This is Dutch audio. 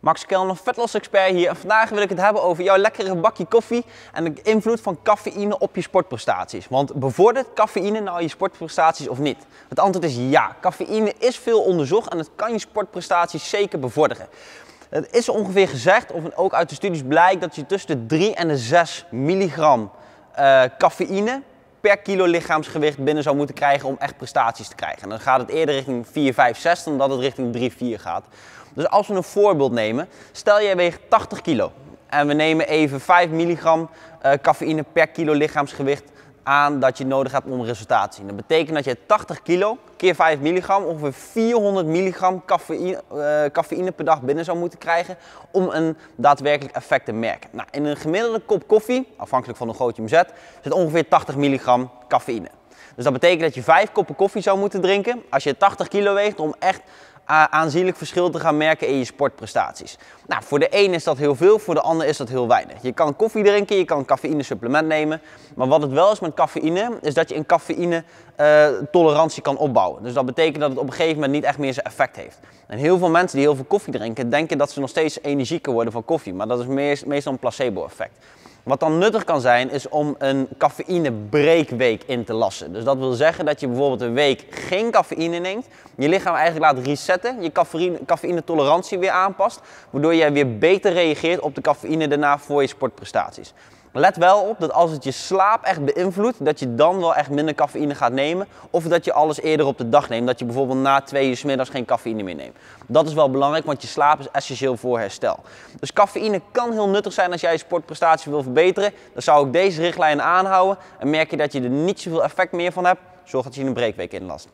Max Kelner, vetloss expert hier en vandaag wil ik het hebben over jouw lekkere bakje koffie en de invloed van cafeïne op je sportprestaties. Want bevordert cafeïne nou je sportprestaties of niet? Het antwoord is ja. Cafeïne is veel onderzocht en het kan je sportprestaties zeker bevorderen. Het is ongeveer gezegd, of ook uit de studies blijkt, dat je tussen de 3 en de 6 milligram uh, cafeïne per kilo lichaamsgewicht binnen zou moeten krijgen om echt prestaties te krijgen. En dan gaat het eerder richting 4, 5, 6 dan dat het richting 3, 4 gaat. Dus als we een voorbeeld nemen, stel jij weegt 80 kilo en we nemen even 5 milligram uh, cafeïne per kilo lichaamsgewicht aan dat je nodig hebt om resultaat te zien. Dat betekent dat je 80 kilo keer 5 milligram, ongeveer 400 milligram cafeïne, uh, cafeïne per dag binnen zou moeten krijgen om een daadwerkelijk effect te merken. Nou, in een gemiddelde kop koffie, afhankelijk van hoe groot je hem zet, zit ongeveer 80 milligram cafeïne. Dus dat betekent dat je 5 koppen koffie zou moeten drinken als je 80 kilo weegt om echt aanzienlijk verschil te gaan merken in je sportprestaties. Nou, voor de een is dat heel veel, voor de ander is dat heel weinig. Je kan koffie drinken, je kan een cafeïne supplement nemen. Maar wat het wel is met cafeïne, is dat je een cafeïne uh, tolerantie kan opbouwen. Dus dat betekent dat het op een gegeven moment niet echt meer zijn effect heeft. En heel veel mensen die heel veel koffie drinken, denken dat ze nog steeds energieker worden van koffie. Maar dat is meestal een placebo effect. Wat dan nuttig kan zijn, is om een cafeïnebreekweek in te lassen. Dus dat wil zeggen dat je bijvoorbeeld een week geen cafeïne neemt. Je lichaam eigenlijk laat resetten, je cafeïne-tolerantie weer aanpast. Waardoor jij weer beter reageert op de cafeïne daarna voor je sportprestaties. Let wel op dat als het je slaap echt beïnvloedt, dat je dan wel echt minder cafeïne gaat nemen. Of dat je alles eerder op de dag neemt. Dat je bijvoorbeeld na twee uur s middags geen cafeïne meer neemt. Dat is wel belangrijk, want je slaap is essentieel voor herstel. Dus cafeïne kan heel nuttig zijn als jij je sportprestatie wil verbeteren. Dan zou ik deze richtlijnen aanhouden. En merk je dat je er niet zoveel effect meer van hebt, zorg dat je een breekweek inlast.